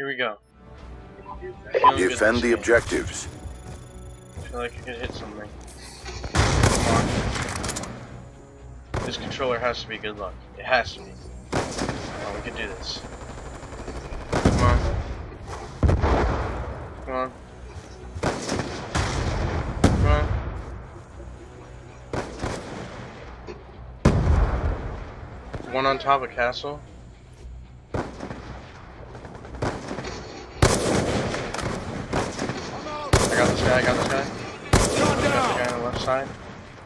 Here we go. Defend the objectives. I feel like I could hit something. This controller has to be good luck. It has to be. Oh, we can do this. Come on. Come on. Come on. One on top of castle. I got this guy, I got this guy. Got the guy on the left side.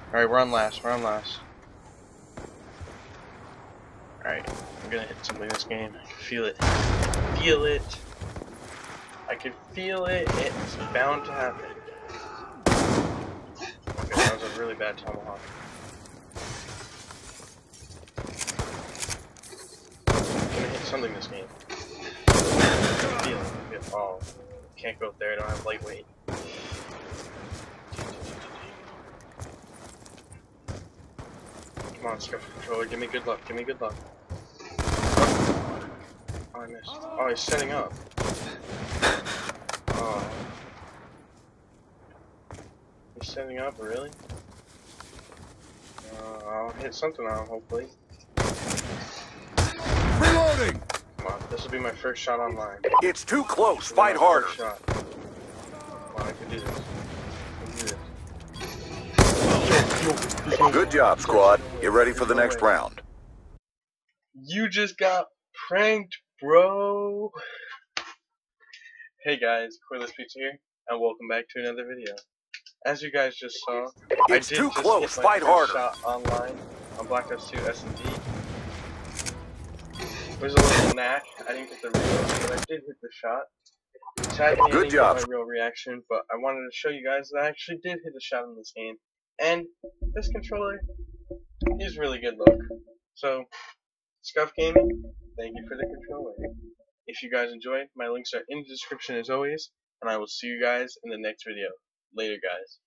Alright, we're on last, we're on last. Alright, I'm gonna hit something this game. I can feel it. Feel it. I can feel it. It's bound to happen. Okay, that was a really bad tomahawk. Gonna hit something this game. I feel it. Oh, can't go up there, I don't have lightweight. Come on, Scuff Controller, give me good luck, give me good luck. Oh, I missed. Oh, he's setting up. Oh. He's setting up, really? Uh, I'll hit something on him, hopefully. Reloading! Come on, this will be my first shot online. It's too close. This will be Fight harder. Shot. Come on, I can do this. I can do this. Good job, squad. Get ready for the next round. You just got pranked, bro. Hey guys, Cordless Pizza here, and welcome back to another video. As you guys just saw, It's I did too just close. Fight harder. shot online on Black Ops 2 S&D. There's a little knack. I didn't get the reload, but I did hit the shot. I Good job. My real reaction, but I wanted to show you guys that I actually did hit a shot in this game, and this controller is really good look. So, Scuff Gaming, thank you for the controller. If you guys enjoyed, my links are in the description as always, and I will see you guys in the next video. Later, guys.